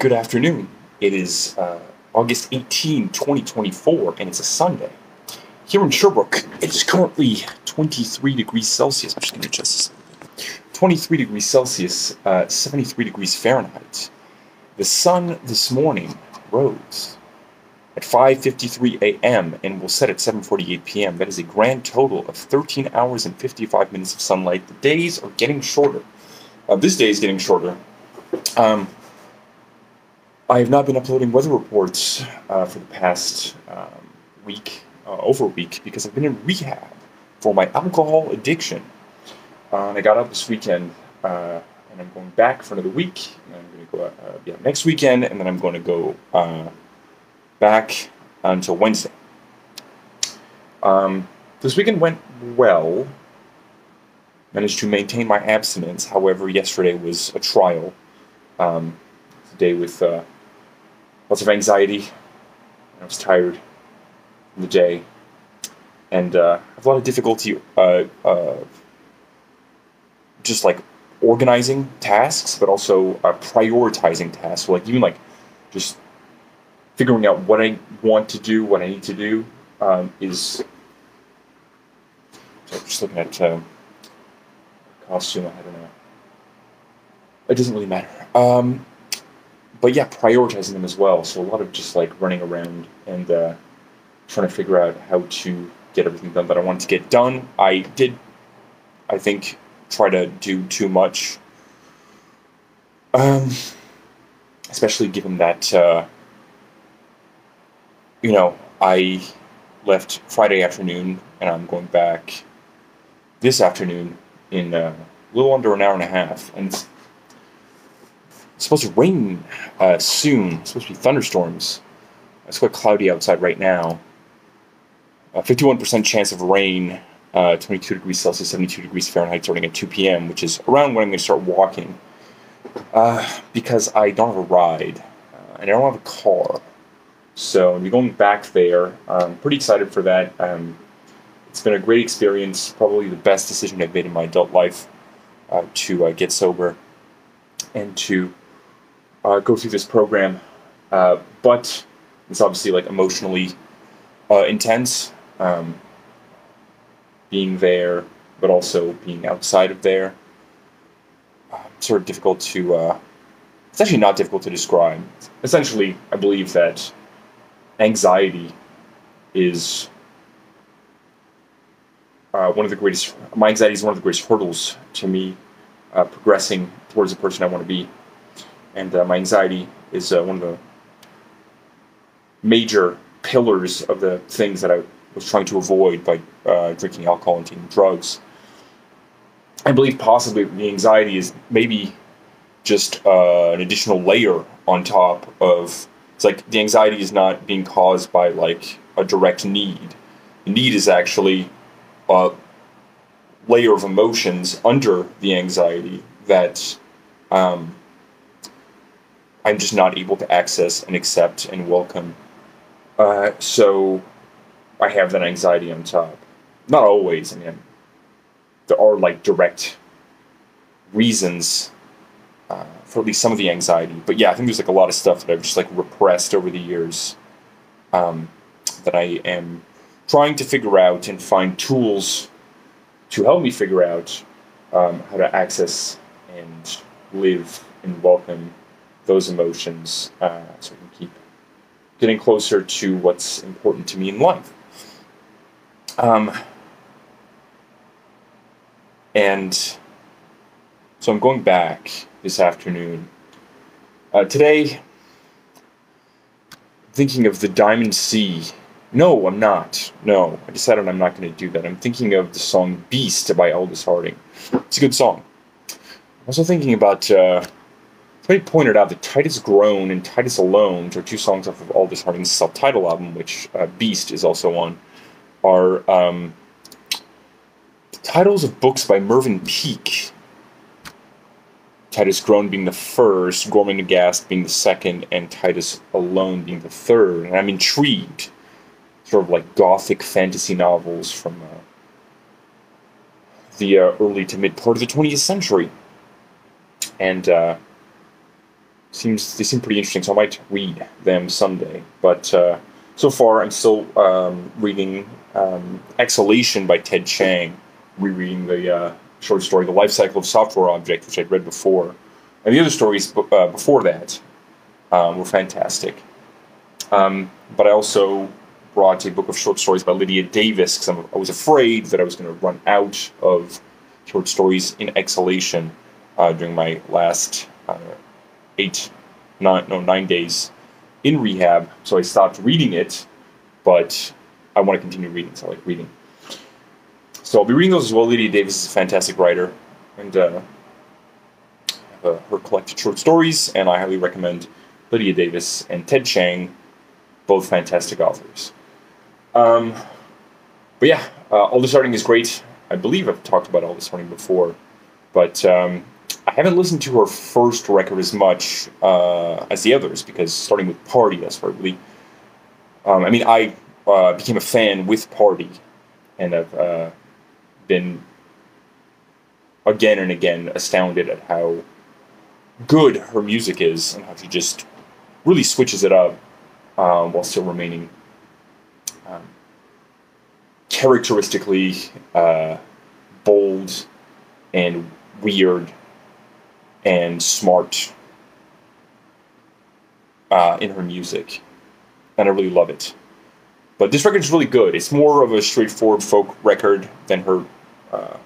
Good afternoon. It is uh, August 18, 2024, and it's a Sunday. Here in Sherbrooke, it is currently 23 degrees Celsius. I'm just going to adjust this. 23 degrees Celsius, uh, 73 degrees Fahrenheit. The sun this morning rose at 5:53 a.m. and will set at 7:48 p.m. That is a grand total of 13 hours and 55 minutes of sunlight. The days are getting shorter. Uh, this day is getting shorter. Um, I have not been uploading weather reports uh, for the past um, week, uh, over a week, because I've been in rehab for my alcohol addiction. Uh, and I got out this weekend, uh, and I'm going back for another week. And I'm going to go uh, yeah, next weekend, and then I'm going to go uh, back until Wednesday. Um, this weekend went well. Managed to maintain my abstinence. However, yesterday was a trial. Um, day with lots of anxiety. I was tired from the day, and uh, I have a lot of difficulty uh, uh, just like organizing tasks, but also uh, prioritizing tasks. So, like even like just figuring out what I want to do, what I need to do, um, is. So just looking at uh, costume, I don't know. It doesn't really matter. Um, but yeah, prioritizing them as well. So a lot of just like running around and uh, trying to figure out how to get everything done that I wanted to get done. I did, I think, try to do too much. Um, especially given that, uh, you know, I left Friday afternoon and I'm going back this afternoon in uh, a little under an hour and a half, and it's it's supposed to rain uh, soon. It's supposed to be thunderstorms. It's quite cloudy outside right now. Uh, 51% chance of rain, uh, 22 degrees Celsius, 72 degrees Fahrenheit, starting at 2 p.m., which is around when I'm going to start walking. Uh, because I don't have a ride, uh, and I don't have a car. So I'm going back there. I'm pretty excited for that. Um, it's been a great experience, probably the best decision I've made in my adult life uh, to get sober and to uh, go through this program, uh, but it's obviously like emotionally uh, intense. Um, being there, but also being outside of there, um, sort of difficult to. Uh, it's actually not difficult to describe. Essentially, I believe that anxiety is uh, one of the greatest. My anxiety is one of the greatest hurdles to me uh, progressing towards the person I want to be and uh, my anxiety is uh, one of the major pillars of the things that I was trying to avoid by uh, drinking alcohol and taking drugs. I believe possibly the anxiety is maybe just uh, an additional layer on top of. It's like the anxiety is not being caused by like a direct need. The need is actually a layer of emotions under the anxiety that um, I'm just not able to access and accept and welcome. Uh, so I have that anxiety on top. Not always. I mean, there are like direct reasons uh, for at least some of the anxiety. But yeah, I think there's like a lot of stuff that I've just like repressed over the years um, that I am trying to figure out and find tools to help me figure out um, how to access and live and welcome those emotions uh, so I can keep getting closer to what's important to me in life. Um, and so I'm going back this afternoon. Uh, today, thinking of the Diamond Sea. No, I'm not. No, I decided I'm not going to do that. I'm thinking of the song Beast by Aldous Harding. It's a good song. I'm also thinking about uh, Somebody pointed out that Titus Groan and Titus Alone, which are two songs off of Aldous Harding's self-titled album, which uh, Beast is also on, are um, titles of books by Mervyn Peake. Titus Groan being the first, Gormenghast being the second, and Titus Alone being the third. And I'm intrigued. Sort of like gothic fantasy novels from uh, the uh, early to mid part of the 20th century. And uh, seems they seem pretty interesting, so I might read them someday. But uh, so far, I'm still um, reading um, Exhalation by Ted Chiang, rereading the uh, short story The Life Cycle of Software Object, which I'd read before. And the other stories uh, before that um, were fantastic. Um, but I also brought a book of short stories by Lydia Davis because I was afraid that I was going to run out of short stories in exhalation uh, during my last uh, eight, nine, no, nine days in rehab. So I stopped reading it, but I want to continue reading, so I like reading. So I'll be reading those as well. Lydia Davis is a fantastic writer, and uh, uh, her collected short stories, and I highly recommend Lydia Davis and Ted Chiang, both fantastic authors. Um, but yeah, uh, Aldous Harding is great. I believe I've talked about Aldous Harding before, but um, I haven't listened to her first record as much uh, as the others because starting with Party, that's where I really. Um, I mean, I uh, became a fan with Party, and I've uh, been again and again astounded at how good her music is and how she just really switches it up um, while still remaining um, characteristically uh, bold and weird and smart uh, in her music, and I really love it. But this record is really good. It's more of a straightforward folk record than her uh,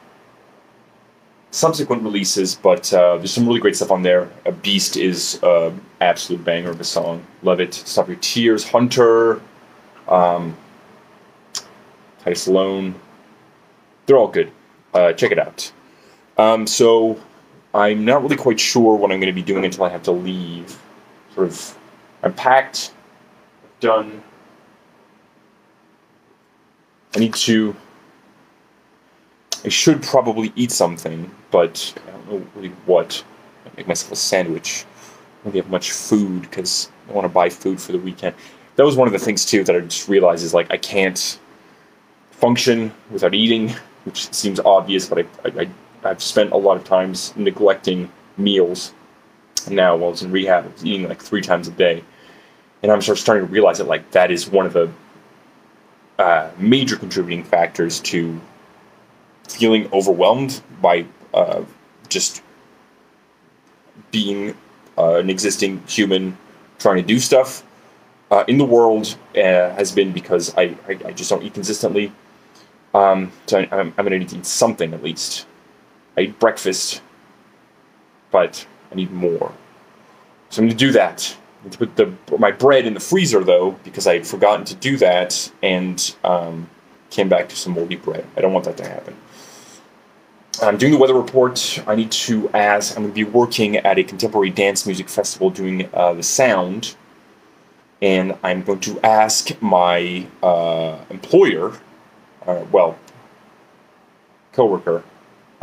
subsequent releases, but uh, there's some really great stuff on there. A Beast is an absolute banger of a song. Love it. Stop Your Tears, Hunter, um, Alone. They're all good. Uh, check it out. Um, so I'm not really quite sure what I'm going to be doing until I have to leave. Sort of, I'm packed, done. I need to. I should probably eat something, but I don't know really what. I make myself a sandwich. I don't have much food because I want to buy food for the weekend. That was one of the things too that I just realized is like I can't function without eating, which seems obvious, but I, I, I I've spent a lot of times neglecting meals. Now, while I was in rehab, eating like three times a day, and I'm sort of starting to realize that like that is one of the uh, major contributing factors to feeling overwhelmed by uh, just being uh, an existing human trying to do stuff uh, in the world uh, has been because I, I, I, just don't eat consistently. Um, so I, I'm going to need to eat something at least. I eat breakfast, but I need more. So I'm going to do that. To put the, my bread in the freezer, though, because I had forgotten to do that and um, came back to some moldy bread. I don't want that to happen. I'm doing the weather report. I need to ask, I'm going to be working at a contemporary dance music festival doing uh, the sound. And I'm going to ask my uh, employer, uh, well, coworker,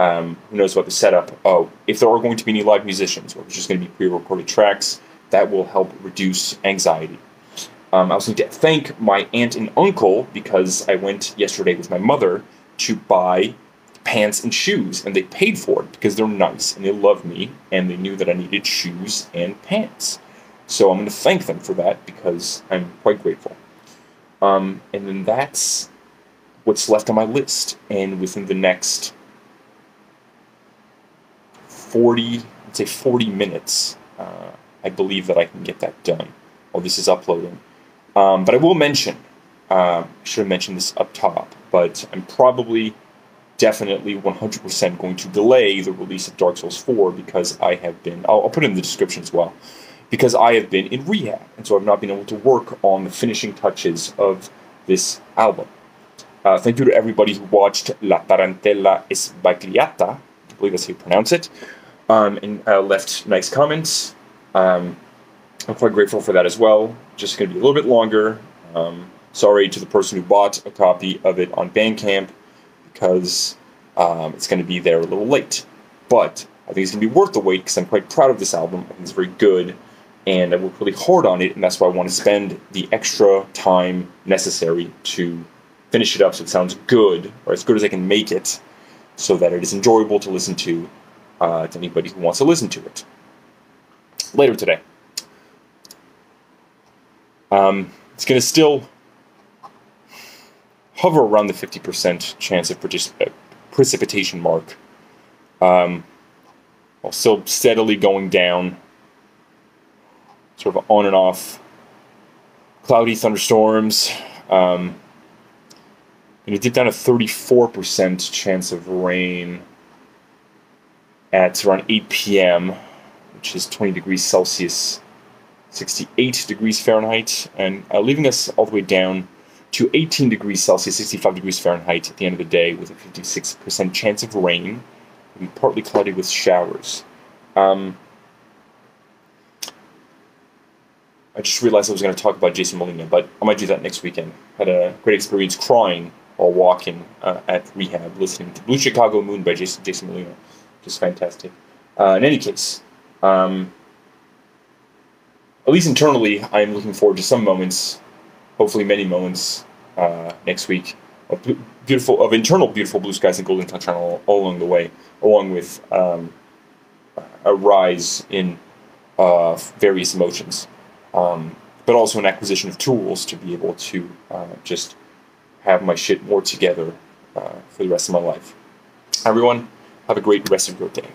um, who knows about the setup. Oh, if there are going to be any live musicians, or it's just going to be pre-recorded tracks, that will help reduce anxiety. Um, I also need to thank my aunt and uncle because I went yesterday with my mother to buy pants and shoes, and they paid for it because they're nice and they love me, and they knew that I needed shoes and pants. So I'm going to thank them for that because I'm quite grateful. Um, and then that's what's left on my list. And within the next 40, I'd say 40 minutes, uh, I believe that I can get that done while this is uploading. Um, but I will mention, uh, I should have mentioned this up top, but I'm probably definitely 100% going to delay the release of Dark Souls 4 because I have been, I'll, I'll put it in the description as well, because I have been in rehab, and so I've not been able to work on the finishing touches of this album. Uh, thank you to everybody who watched La Tarantella Sbagliata, I believe that's how you pronounce it um, and uh, left nice comments. Um, I'm quite grateful for that as well. Just going to be a little bit longer. Um, sorry to the person who bought a copy of it on Bandcamp because um, it's going to be there a little late. But I think it's going to be worth the wait because I'm quite proud of this album. I think it's very good, and I worked really hard on it, and that's why I want to spend the extra time necessary to finish it up so it sounds good, or as good as I can make it, so that it is enjoyable to listen to uh, to anybody who wants to listen to it later today. Um, it's going to still hover around the 50% chance of uh, precipitation mark. Um, while still steadily going down, sort of on and off. Cloudy thunderstorms. Um, and it did down a 34% chance of rain at around 8 p.m., which is 20 degrees Celsius, 68 degrees Fahrenheit, and uh, leaving us all the way down to 18 degrees Celsius, 65 degrees Fahrenheit at the end of the day, with a 56% chance of rain, and partly cloudy with showers. Um, I just realized I was going to talk about Jason Molina, but I might do that next weekend. Had a great experience crying while walking uh, at rehab, listening to Blue Chicago Moon by Jason, Jason Molina. Just fantastic. Uh, in any case, um, at least internally, I am looking forward to some moments, hopefully many moments uh, next week of beautiful, of internal beautiful blue skies and golden sunshine all, all along the way, along with um, a rise in uh, various emotions, um, but also an acquisition of tools to be able to uh, just have my shit more together uh, for the rest of my life. Everyone, have a great rest of your day.